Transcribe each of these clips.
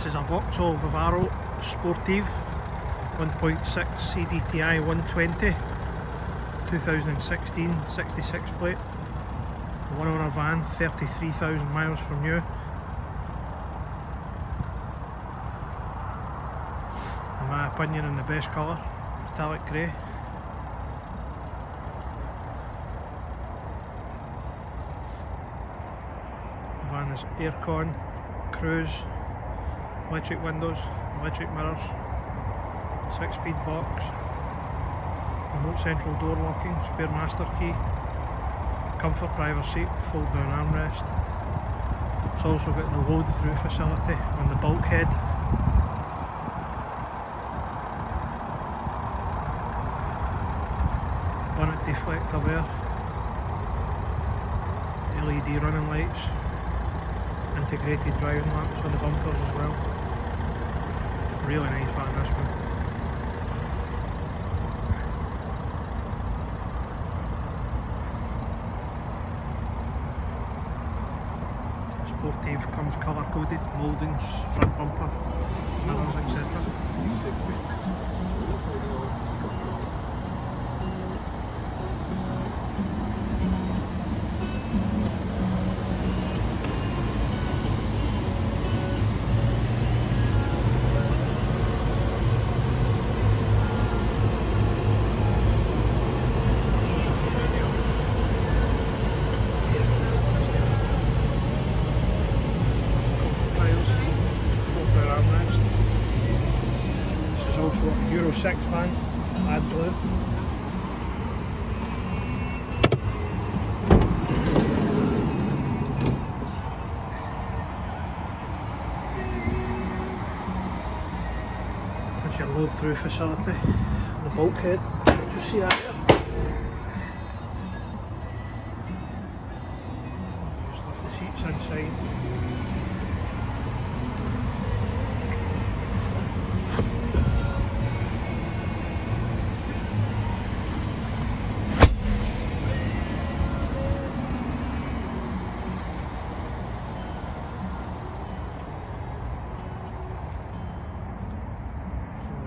This is a Vauxhall Vivaro Sportive 1.6 CDTI 120 2016 66 plate. One owner van 33,000 miles from new in my opinion in the best colour metallic grey. Van is aircon cruise electric windows, electric mirrors, 6 speed box, remote central door locking, spare master key, comfort driver seat, fold down armrest. It's also got the load through facility on the bulkhead. Bonnet deflector there, LED running lights, integrated driving lamps on the bumpers as well. Really nice this one. Sportive comes colour coded, mouldings, front bumper, mirrors etc. also a Euro 6 van, add blue. That's your load through facility. The bulkhead, just see that there. Just lift the seats inside.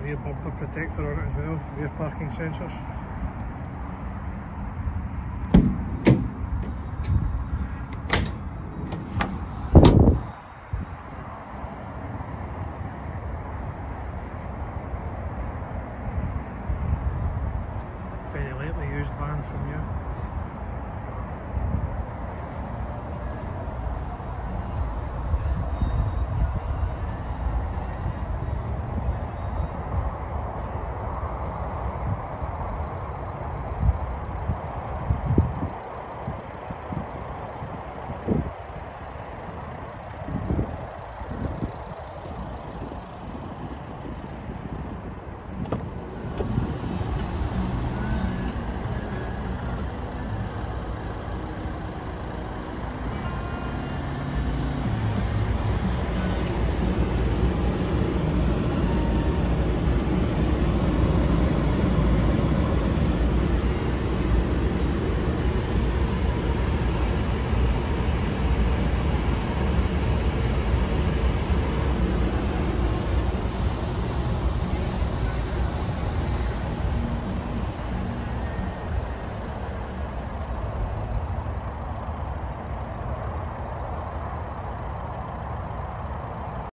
rear bumper protector on it as well, rear parking sensors. Very lightly used van from you.